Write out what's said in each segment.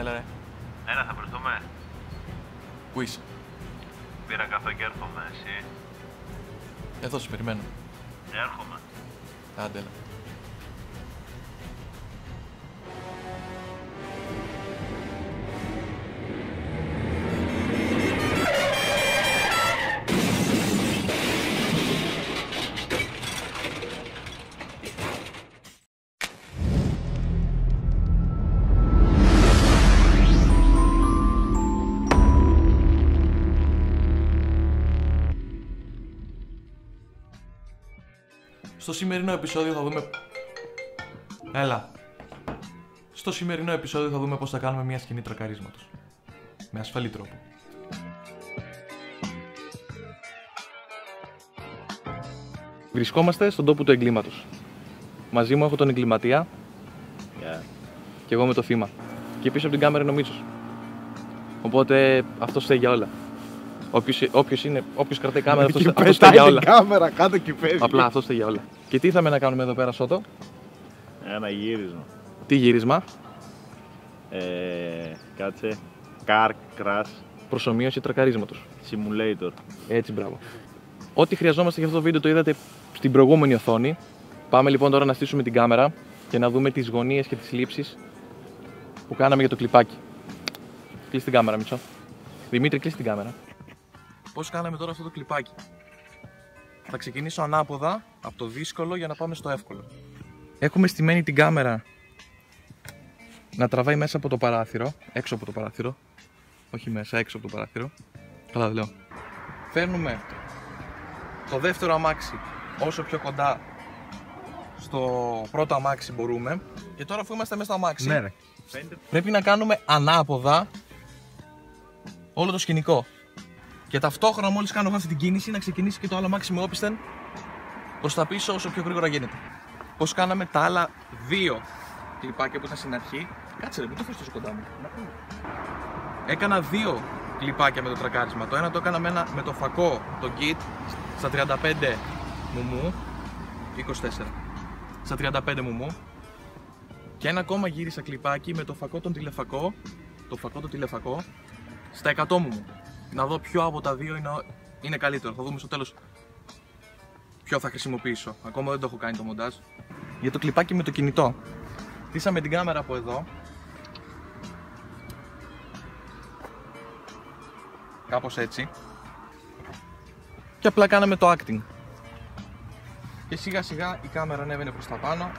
Έλα ρε. Έλα, θα βρεθούμε. Πού είσαι; Πήρα καφέ και έρχομαι, εσύ. Εδώ σε περιμένω. Έρχομαι. Άντε, έλα. Στο σημερινό επεισόδιο θα δούμε... Έλα. Στο σημερινό επεισόδιο θα δούμε πώς θα κάνουμε μια σκηνή τρακαρίσματος. Με ασφαλή τρόπο. Βρισκόμαστε στον τόπο του εγκλήματος. Μαζί μου έχω τον εγκληματία Yeah. και εγώ με το θύμα. Και πίσω από την κάμερα είναι ο Μίτσος. Οπότε αυτό φταίει για όλα. Όποιος, όποιος, είναι, όποιος κρατάει κάμερα, αυτός, Και αυτός φταίει πετάει για την όλα. κάμερα κάτω και φεύγει. Απλά αυτό φταίει για όλα. Και τι ήθαμε να κάνουμε εδώ πέρα, Σότο; Ένα γύρισμα. Τι γύρισμα; Ε, κάτσε. Car Crash Προσωμείωση τρακαρίσματος. Simulator. Έτσι, μπράβο. Ό,τι χρειαζόμαστε για αυτό το βίντεο το είδατε στην προηγούμενη οθόνη. Πάμε λοιπόν τώρα να στήσουμε την κάμερα και να δούμε τις γωνίες και τις λήψεις που κάναμε για το κλιπάκι. Κλείσει την κάμερα, Μιτσό. Δημήτρη, κλείσει την κάμερα. Πώς κάναμε τώρα αυτό το κλιπάκι; Θα ξεκινήσω ανάποδα από το δύσκολο για να πάμε στο εύκολο. Έχουμε στημένη την κάμερα να τραβάει μέσα από το παράθυρο, έξω από το παράθυρο. Όχι μέσα, έξω από το παράθυρο. Καλά, λέω. Φέρνουμε το δεύτερο αμάξι όσο πιο κοντά στο πρώτο αμάξι μπορούμε. Και τώρα αφού είμαστε μέσα στο αμάξι, Ναι, ρε. πρέπει να κάνουμε ανάποδα όλο το σκηνικό. Και ταυτόχρονα μόλις κάνω εγώ αυτή την κίνηση να ξεκινήσει και το άλλο αμάξι με όπισθεν προς τα πίσω όσο πιο γρήγορα γίνεται. Πώς κάναμε τα άλλα δύο κλιπάκια που ήταν στην αρχή. Κάτσε ρε, μην το φέρεις τόσο κοντά μου. Έκανα δύο κλιπάκια με το τρακάρισμα. Το ένα το έκανα με, ένα, με το φακό, το kit, στα 35 μουμού. 24. Στα 35 μουμού. Και ένα ακόμα γύρισα κλιπάκι με το φακό τον τηλεφακό. Το φακό το τηλεφακό. Στα 100 μουμού. Να δω ποιο από τα δύο είναι, είναι καλύτερο. Θα δούμε στο τέλος ποιο θα χρησιμοποιήσω. Ακόμα δεν το έχω κάνει το μοντάζ. Για το κλιπάκι με το κινητό. Στήσαμε την κάμερα από εδώ Κάπως έτσι. Και απλά κάναμε το acting. Και σιγά σιγά η κάμερα ανέβαινε προς τα πάνω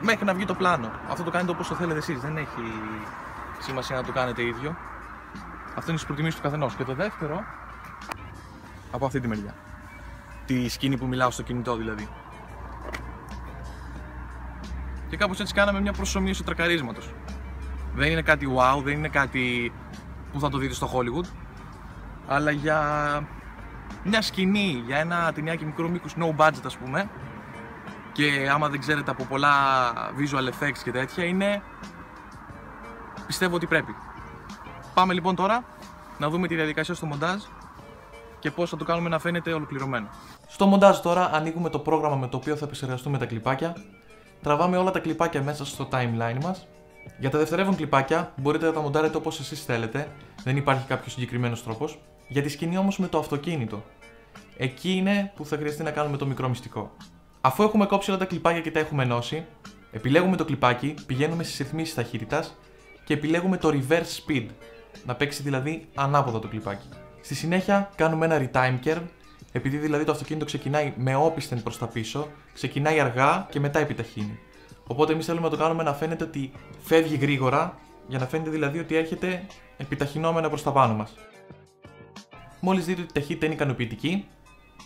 μέχρι να βγει το πλάνο. Αυτό το κάνετε όπως το θέλετε εσείς. Δεν έχει σημασία να το κάνετε ίδιο. Αυτό είναι στις προτιμήσεις του καθενός. Και το δεύτερο από αυτή τη μεριά. Τη σκηνή που μιλάω στο κινητό δηλαδή. Και κάπως έτσι κάναμε μια προσωμείωση τρακαρίσματος. Δεν είναι κάτι wow, δεν είναι κάτι που θα το δείτε στο Hollywood αλλά για μια σκηνή, για ένα ταινιάκι μικρού μήκους no budget ας πούμε και άμα δεν ξέρετε από πολλά visual effects και τέτοια είναι πιστεύω ότι πρέπει. Πάμε λοιπόν τώρα να δούμε τη διαδικασία στο μοντάζ και πώς θα το κάνουμε να φαίνεται ολοκληρωμένο. Στο μοντάζ τώρα ανοίγουμε το πρόγραμμα με το οποίο θα επεξεργαστούμε τα κλιπάκια τραβάμε όλα τα κλιπάκια μέσα στο timeline μας για τα δευτερεύον κλιπάκια μπορείτε να τα μοντάρετε όπως εσείς θέλετε, δεν υπάρχει κάποιος συγκεκριμένος τρόπος. Για τη σκηνή όμως με το αυτοκίνητο, εκεί είναι που θα χρειαστεί να κάνουμε το μικρό μυστικό. Αφού έχουμε κόψει όλα τα κλιπάκια και τα έχουμε ενώσει, επιλέγουμε το κλιπάκι, πηγαίνουμε στις ρυθμίσεις ταχύτητας και επιλέγουμε το reverse speed, να παίξει δηλαδή ανάποδα το κλιπάκι. Στη συνέχεια κάνουμε ένα retime curve, επειδή δηλαδή το αυτοκίνητο ξεκινάει με όπισθεν προς τα πίσω, ξεκινάει αργά και μετά επιταχύνει. Οπότε εμείς θέλουμε να το κάνουμε να φαίνεται ότι φεύγει γρήγορα, για να φαίνεται δηλαδή ότι έρχεται επιταχυνόμενα προς τα πάνω μας. Μόλις δείτε ότι η ταχύτητα είναι ικανοποιητική,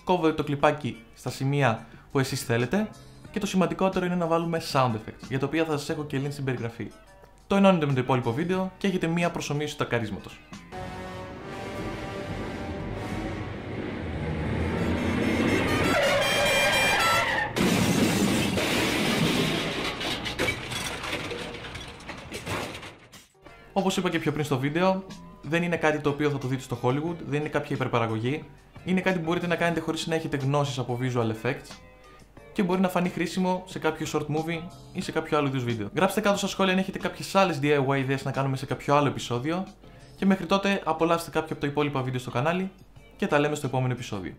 κόβετε το κλιπάκι στα σημεία που εσείς θέλετε και το σημαντικότερο είναι να βάλουμε sound effects, για τα οποία θα σας έχω και link στην περιγραφή. Το ενώνετε με το υπόλοιπο βίντεο και έχετε μία προσωμείωση του τακαρίσματος. Όπως είπα και πιο πριν στο βίντεο, δεν είναι κάτι το οποίο θα το δείτε στο Hollywood, δεν είναι κάποια υπερπαραγωγή. Είναι κάτι που μπορείτε να κάνετε χωρίς να έχετε γνώσεις από visual effects. Και μπορεί να φανεί χρήσιμο σε κάποιο short movie ή σε κάποιο άλλο είδους βίντεο. Γράψτε κάτω στα σχόλια αν έχετε κάποιες άλλες DIY ιδέες να κάνουμε σε κάποιο άλλο επεισόδιο. Και μέχρι τότε απολαύστε κάποιο από τα υπόλοιπα βίντεο στο κανάλι και τα λέμε στο επόμενο επεισόδιο.